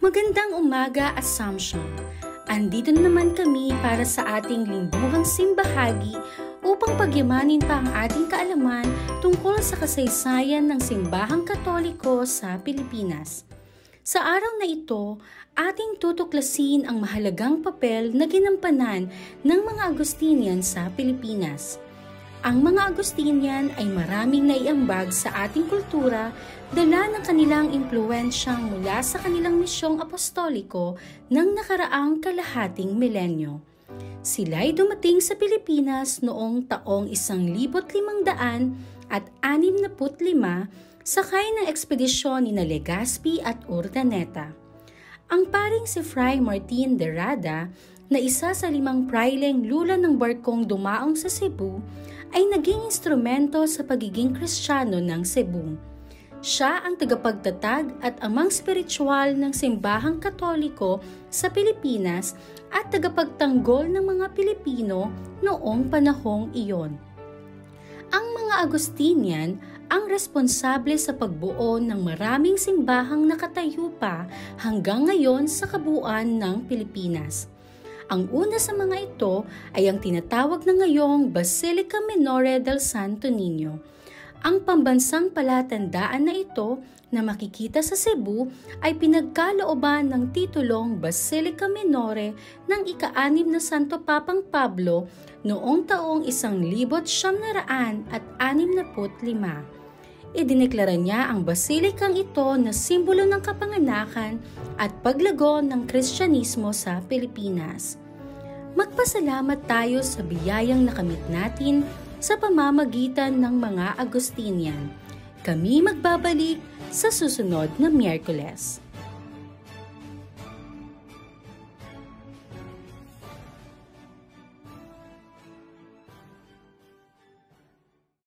Magandang umaga, Assumption. Andito na naman kami para sa ating lingguhang simbahagi upang pagyamanin pa ang ating kaalaman tungkol sa kasaysayan ng simbahang katoliko sa Pilipinas. Sa araw na ito, ating tutuklasin ang mahalagang papel na ginampanan ng mga Agustinian sa Pilipinas. Ang mga Agustinian ay maraming naiambag sa ating kultura dala ng kanilang impluensyang mula sa kanilang misyong apostoliko ng nakaraang kalahating milenyo. Sila ay dumating sa Pilipinas noong taong 1500 at 65 sakay ng ekspedisyon ni Legazpi at Urdaneta. Ang paring si Fray Martin de Rada na isa sa limang praileng lula ng barkong dumaong sa Cebu ay naging instrumento sa pagiging kristyano ng Cebu. Siya ang tagapagtatag at amang spiritual ng simbahang katoliko sa Pilipinas at tagapagtanggol ng mga Pilipino noong panahong iyon. Ang mga Agustinian ang responsable sa pagbuo ng maraming simbahang nakatayo pa hanggang ngayon sa kabuuan ng Pilipinas. Ang una sa mga ito ay ang tinatawag na ngayong Basilica Minore del Santo Niño. Ang pambansang palatandaan na ito na makikita sa Cebu ay pinagkalooban ng titulong Basilica Minore ng ika-anim na Santo Papang Pablo noong taong 1965. Idineklara niya ang basilikang ito na simbolo ng kapanganakan at paglago ng Kristyanismo sa Pilipinas. Magpasalamat tayo sa biyayang nakamit natin sa pamamagitan ng mga Agustinian. Kami magbabalik sa susunod na Miyerkules.